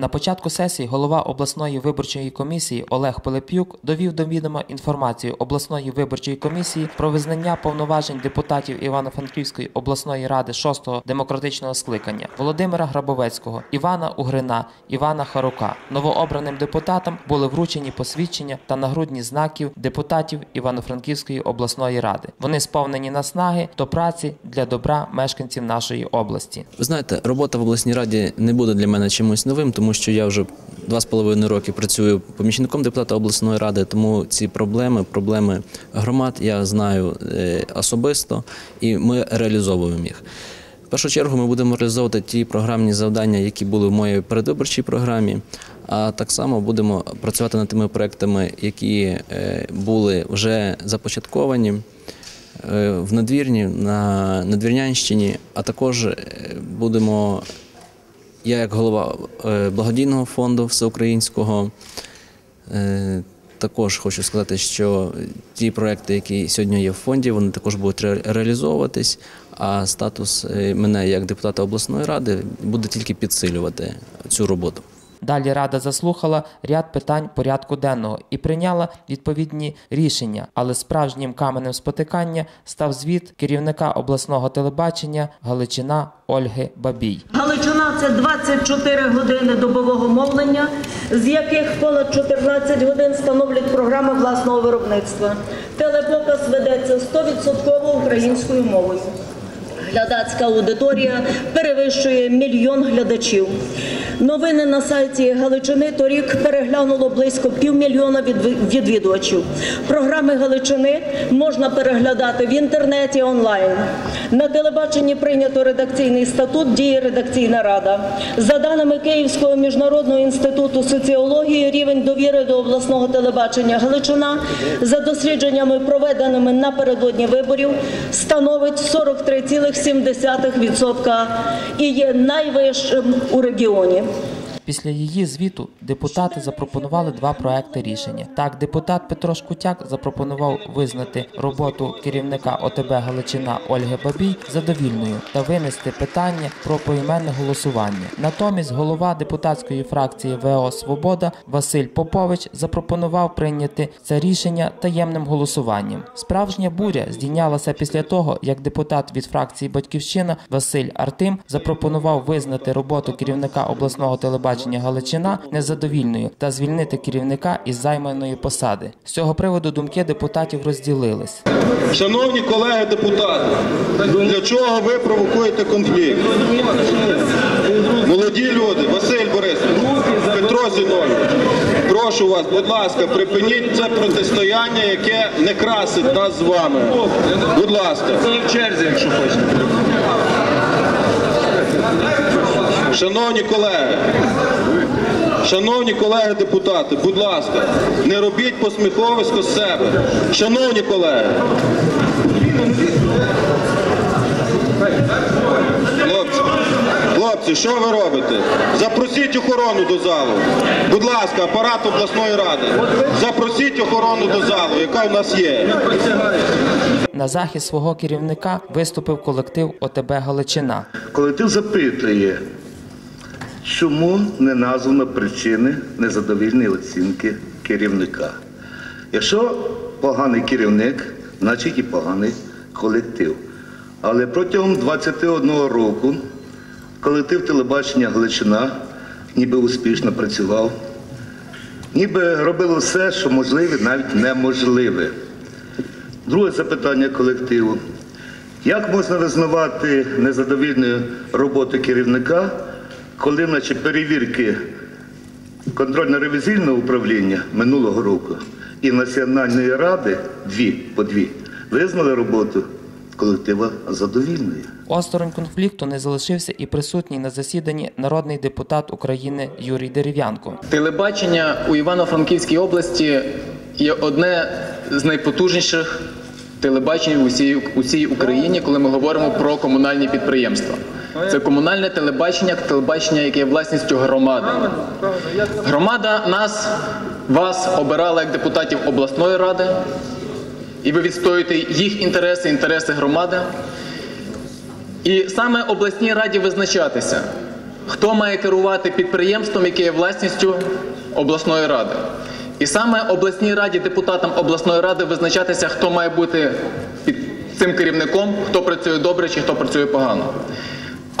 На початку сесії голова обласної виборчої комісії Олег Пилип'юк довів до відома інформацію обласної виборчої комісії про визнання повноважень депутатів Івано-Франківської обласної ради 6-го демократичного скликання Володимира Грабовецького, Івана Угрина, Івана Харука. Новообраним депутатам були вручені посвідчення та нагрудні знаків депутатів Івано-Франківської обласної ради. Вони сповнені наснаги до праці для добра мешканців нашої області. Ви знаєте, робота в обласній раді не буде для мене чимось новим, тому що я вже два з половиною роки працюю помічником депутата обласної ради, тому ці проблеми, проблеми громад я знаю е, особисто і ми реалізовуємо їх. В першу чергу ми будемо реалізовувати ті програмні завдання, які були в моїй передвиборчій програмі. А так само будемо працювати над тими проектами, які е, були вже започатковані е, в надвірні, на Надвірнянщині, а також будемо, я як голова е, благодійного фонду всеукраїнського, е, також хочу сказати, що ті проекти, які сьогодні є в фонді, вони також будуть ре- реалізовуватись, а статус е, мене як депутата обласної ради буде тільки підсилювати цю роботу. Далі рада заслухала ряд питань порядку денного і прийняла відповідні рішення, але справжнім каменем спотикання став звіт керівника обласного телебачення Галичина Ольги Бабій. Галичина це 24 години добового мовлення, з яких понад 14 годин становлять програми власного виробництва. Телепоказ ведеться 100% українською мовою. Глядацька аудиторія перевищує мільйон глядачів. Новини на сайті Галичини торік переглянуло близько півмільйона відві- відвідувачів. Програми Галичини можна переглядати в інтернеті онлайн. На телебаченні прийнято редакційний статут, діє редакційна рада. За даними Київського міжнародного інституту соціології, рівень довіри до обласного телебачення Галичина за дослідженнями, проведеними напередодні виборів, становить 43,7% і є найвищим у регіоні. Після її звіту депутати запропонували два проекти рішення. Так, депутат Петро Шкутяк запропонував визнати роботу керівника ОТБ Галичина Ольги Бабій задовільною та винести питання про поіменне голосування. Натомість голова депутатської фракції ВО Свобода Василь Попович запропонував прийняти це рішення таємним голосуванням. Справжня буря здійнялася після того, як депутат від фракції Батьківщина Василь Артим запропонував визнати роботу керівника обласного телебачення Галичина незадовільною та звільнити керівника із займаної посади. З цього приводу думки депутатів розділились. Шановні колеги депутати, для чого ви провокуєте конфлікт? Молоді люди, Василь Борисович, Петро Зінович, прошу вас, будь ласка, припиніть це протистояння, яке не красить нас з вами. Будь ласка. Це в черзі, якщо хочете. Шановні колеги, шановні колеги депутати, будь ласка, не робіть посміховисько з себе. Шановні колеги. Хлопці, хлопці, що ви робите? Запросіть охорону до залу. Будь ласка, апарат обласної ради. Запросіть охорону до залу, яка в нас є. На захист свого керівника виступив колектив ОТБ Галичина. Колектив запитує, чому не названо причини незадовільної оцінки керівника. Якщо поганий керівник, значить і поганий колектив. Але протягом 21 року колектив телебачення Галичина ніби успішно працював, ніби робило все, що можливе, навіть неможливе. Друге запитання колективу. Як можна визнавати незадовільною роботу керівника, коли наче перевірки контрольно-ревізійного управління минулого року і Національної ради дві по дві визнали роботу колектива задовільною? Осторонь конфлікту не залишився і присутній на засіданні народний депутат України Юрій Дерев'янко. Телебачення у Івано-Франківській області є одне з найпотужніших телебачень в усій, усій Україні, коли ми говоримо про комунальні підприємства. Це комунальне телебачення, телебачення, яке є власністю громади. Громада нас, вас обирала як депутатів обласної ради, і ви відстоюєте їх інтереси, інтереси громади. І саме обласній раді визначатися, хто має керувати підприємством, яке є власністю обласної ради. І саме обласній раді, депутатам обласної ради визначатися, хто має бути під цим керівником, хто працює добре чи хто працює погано.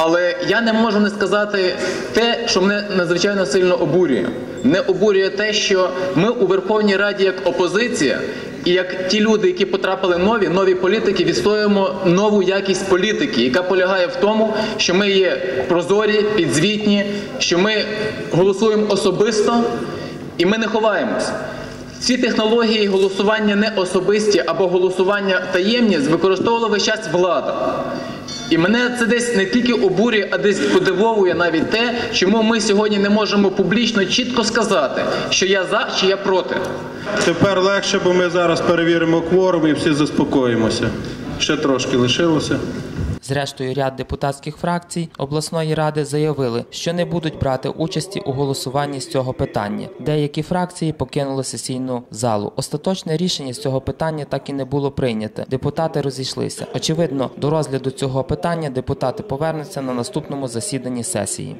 Але я не можу не сказати те, що мене надзвичайно сильно обурює. Мене обурює те, що ми у Верховній Раді як опозиція, і як ті люди, які потрапили нові, нові політики, відстоюємо нову якість політики, яка полягає в тому, що ми є прозорі, підзвітні, що ми голосуємо особисто і ми не ховаємось. Ці технології голосування не особисті або голосування таємні використовувала весь час влада. І мене це десь не тільки обурює, а десь подивовує навіть те, чому ми сьогодні не можемо публічно чітко сказати, що я за чи я проти. Тепер легше, бо ми зараз перевіримо кворум і всі заспокоїмося. Ще трошки лишилося. Зрештою, ряд депутатських фракцій обласної ради заявили, що не будуть брати участі у голосуванні з цього питання. Деякі фракції покинули сесійну залу. Остаточне рішення з цього питання так і не було прийнято. Депутати розійшлися. Очевидно, до розгляду цього питання депутати повернуться на наступному засіданні сесії.